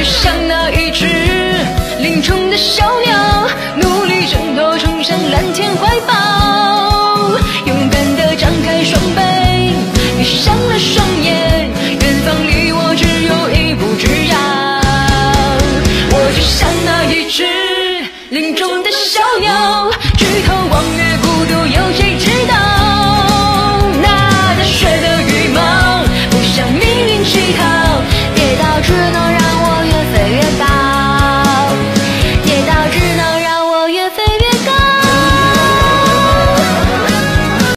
就像那一只林中的小鸟努力挣脱冲向蓝天怀抱勇敢的张开双臂闭上了双眼远方离我只有一步之遥。我就像那一只林中的小鸟